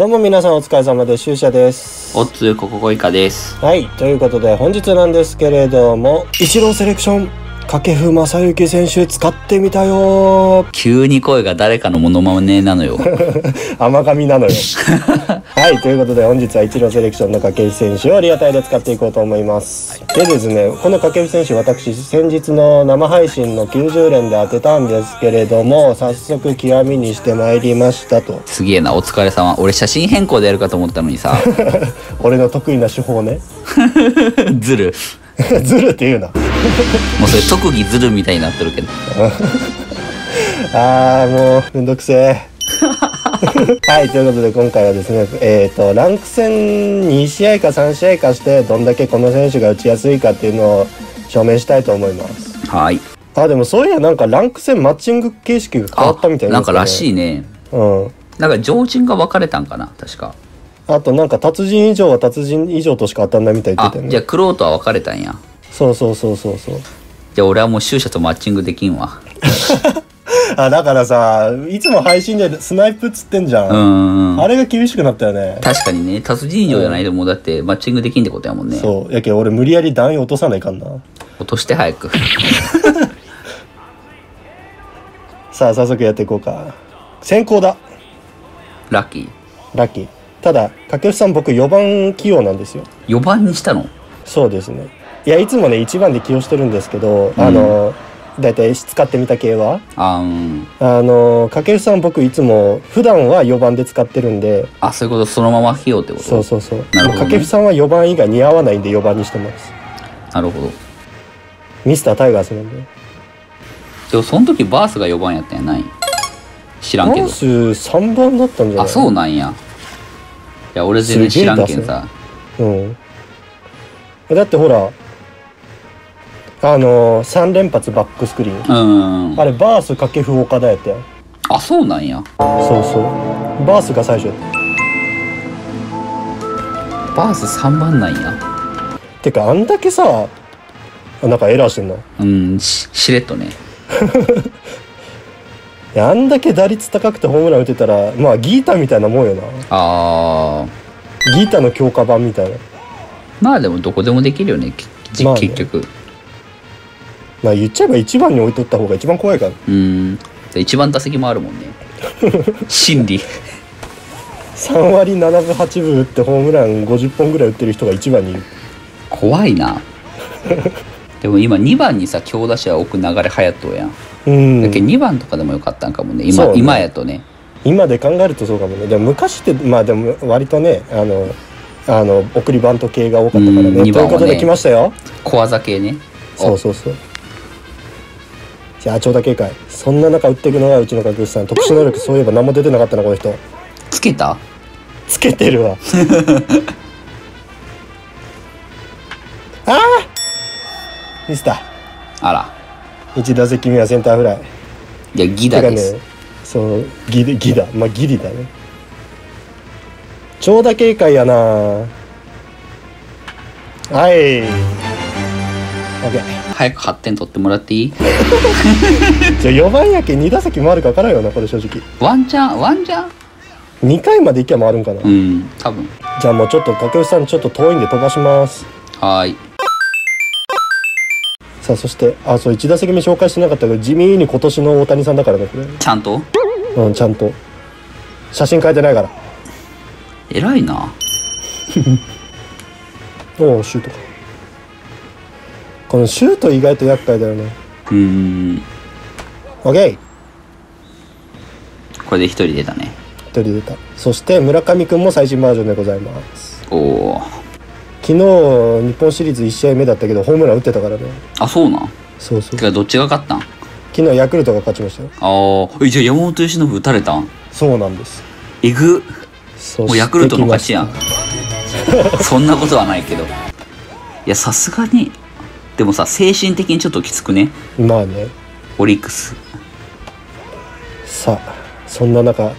どうも皆さんお疲れ様です。終者です。おつこここいかです。はい。ということで本日なんですけれども、一郎セレクション、掛布正幸選手使ってみたよ急に声が誰かのモノマネなのよ。甘噛みなのよ。はい。ということで本日は一郎セレクションの掛布選手をリアタイで使っていこうと思います。でですね、この掛布選手私先日の生配信の90連で当てたんですけれども、早速極みにしてまいりましたと。すげえな、お疲れ様。俺写真変更でやるかと思ったのにさ、俺の得意な手法ね。ズル。ずるって言うな。もうそれ特技ズルみたいになってるけど。あーもうめんどくせえ はいということで今回はですねえっ、とランク戦2試合か3試合かしてどんだけこの選手が打ちやすいかっていうのを証明したいと思いますはい。あでもそういやなんかランク戦マッチング形式が変わったみたいなんからしいいね。うんなんか常人が分かれたんかな、確か。あとなんか達人以上は達人以上としか当たんないみたいって言っあてたよ、ねじゃあクローとは分かれたんや。そうそうそうそうそう。じゃあ俺はもう終者とマッチングできんわ。あだからさいつも配信でスナイプっつってんじゃん、ん。あれが厳しくなったよね。確かにね、達人以上じゃないともうだってマッチングできんってことやもんね。そう。やけん俺無理やり段位落とさないかんな。落として早く。さあ早速やっていこうか。先行だ。ラッキー。ラッキー。ただ掛布さん僕4番起用なんですよ。4番にしたの？そうですねいやいつもね1番で起用してるんですけど、あのだいたい使ってみた系は。あーうん。あの掛布さん僕いつも普段は4番で使ってるんで。あ、そういうこと、そのまま費用ってこと？そうそうそう。ね。掛布さんは4番以外似合わないんで4番にしてます。なるほど。ミスタータイガースなんで。でもその時バースが4番やったんやない？知らんけど。バース3番だったんじゃない？あそうなんや。いや俺全然知らんけんさ。うん。だってほらあの3連発バックスクリーン。うん。あれバース掛布岡田やったよ。あそうなんや。そうそう。バースが最初やった。バース3番なんや。てかあんだけさあなんかエラーしてんの？うんししれっとね。あんだけ打率高くてホームラン打てたらまあギータみたいなもんよな。あー。ギータの強化版みたいな。まあでもどこでもできるよねまあね。結局まあ言っちゃえば1番に置いとった方が一番怖いから。うん。で一番打席もあるもんね。心理。3割7分8分打ってホームラン50本ぐらい打ってる人が1番にいる。怖いな。でも今2番にさ強打者置く流れ流行っとうやん。うん。だけど2番とかでもよかったんかもね。今そうね。今やとね。今で考えるとそうかもね。でも昔ってまあでも割とねあのあの送りバント系が多かったからうんね二番はね。ということで来ましたよ。小技系ね。そうそうそうじゃあ長打警戒。そんな中打っていくのがうちの掛布さん。特殊能力そういえば何も出てなかったなこの人。つけた？つけてるわ。ああミスタあら。ー1打席目はセンターフライ。いやギダです、ねそうギリギだまあギリだね。長打警戒やな。はい。オッケー早く8点取ってもらっていい？じゃあ4番やけん2打席回るか分からんよなこれ正直。ワンチャンワンチャン？2回まで行けば回るんかな、うん多分。じゃあもうちょっと掛布さんちょっと遠いんで飛ばします。はーい。さあそしてあそう1打席目紹介してなかったけど地味に今年の大谷さんだからねこちゃんと？れうんちゃんと。写真変えてないから。偉いな。おおシュート。かこのシュート意外と厄介だよね。うーん OK これで1人出たね。一人出た。そして村上くんも最新バージョンでございます。おお昨日日本シリーズ1試合目だったけどホームラン打ってたからね。あそうなん？そうそう。どっちが勝ったん？昨日ヤクルトが勝ちましたよ。ああじゃあ山本由伸打たれたん？そうなんです。えぐ。そもうヤクルトの勝ちやん。そんなことはないけど。いやさすがにでもさ精神的にちょっときつくね？きまあね。オリックス。さあそんな中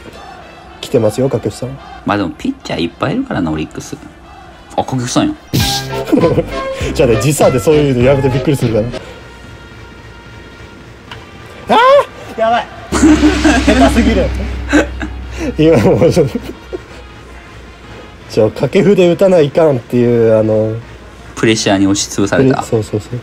来てますよ掛布さん。まあでもピッチャーいっぱいいるからなオリックス。あ掛布さんや じゃあね時差でそういうのやめてびっくりするから。あーやばい。下手すぎる。今もうちょっと。掛布で打たないかんっていうあのプレッシャーに押しつぶされた。そうそうそう。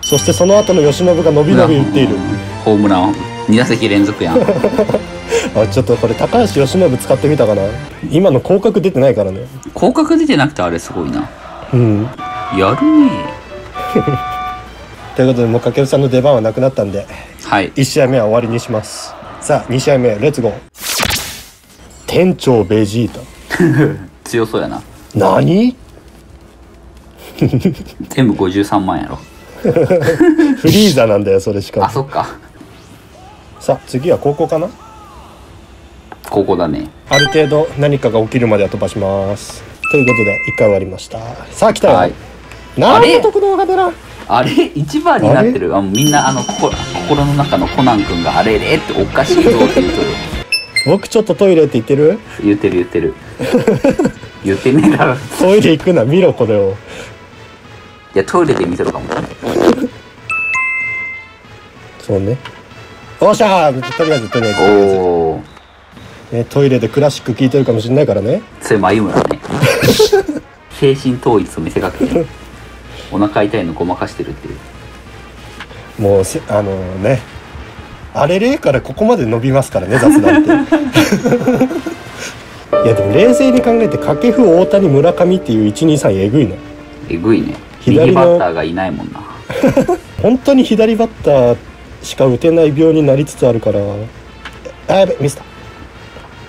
そしてその後の由伸が伸び伸び打っている。うんホームラン2打席連続やん。あちょっとこれ高橋由伸使ってみたかな。今の広角出てないからね。広角出てなくてあれすごいな。うん。やるね。ということでもう掛布さんの出番はなくなったんではい。1試合目は終わりにします。さあ2試合目レッツゴー。店長ベジータ。強そうやな。何？全部53万やろ。フリーザなんだよそれしかも。あそっか。さあ次は高校かな？ここだね。ある程度何かが起きるまでは飛ばします。ということで1回終わりました。さあ来たよ、はい。なんあれ？で特動が出らん？あれ？一番になってる。あみんなあの心心の中のコナン君があれれっておかしいぞって言うとる。僕ちょっとトイレって言ってる？言ってる言ってる。言ってねえだろ。いトイレ行くな見ろこれをやトイレで見てるかもそうね。おっしゃーとりあえずとりあえず。おおね、トイレでクラシック聴いてるかもしれないからね。それ眉村ね。精神統一と見せかけてお腹痛いのごまかしてるっていう。もうせあのね。あれれからここまで伸びますからね雑談って。いやでも冷静に考えて掛布大谷村上っていう123えぐいのえぐいね左バッターがいないもんな。本当に左バッターしか打てない病になりつつあるから。あやべミスった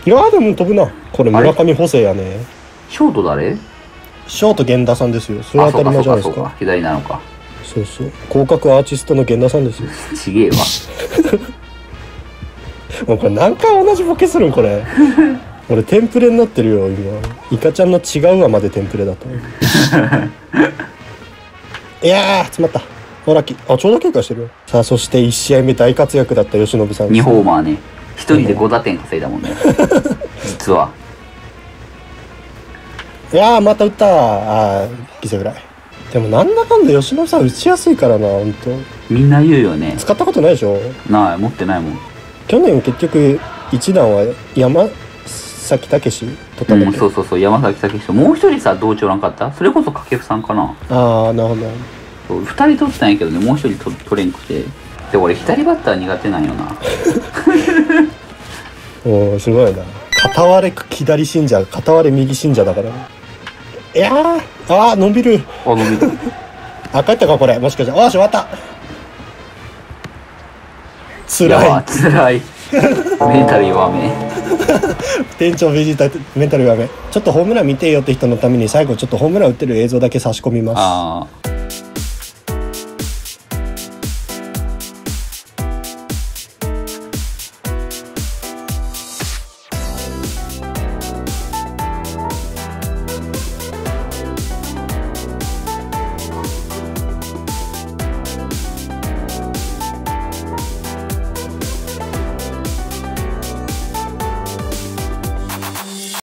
いやーでも飛ぶな。これ村上補正やね。ショート誰？ショート源田さんですよ。それ当たり前じゃないですか。左なのか。そうそう。広角アーティストの源田さんですよ。ちげえわ。もうこれ何回同じボケするんこれ。俺テンプレになってるよ今。イカちゃんの違うわまでテンプレだといやー詰まった。おラッキーあちょうど経過してるよ。さあそして1試合目大活躍だった由伸さん。2ホーマーね。一人で5打点稼いだもんね。実は。いやーまた打ったあー犠牲フライ。でもなんだかんだ由伸さん打ちやすいからな本当みんな言うよね。使ったことないでしょ。ない持ってないもん。去年結局一段は山崎武史？取ったんだうん、そうそうそう山崎武史と。もう一人さ同調なかった？それこそ掛布さんかな？ああなるほど。そう2人取ってたんやけどねもう一人と取れんくて。で俺左バッター苦手なんよな。おーすごいな。片割れ左信者片割れ右信者だから。いやーあー伸びる。あ伸びた あ帰ったかこれ。もしかして。よし終わった。つらいつらいメンタル弱め。店長ベジータメンタル弱め。ちょっとホームラン見てよって人のために最後ちょっとホームラン打ってる映像だけ差し込みます。ああ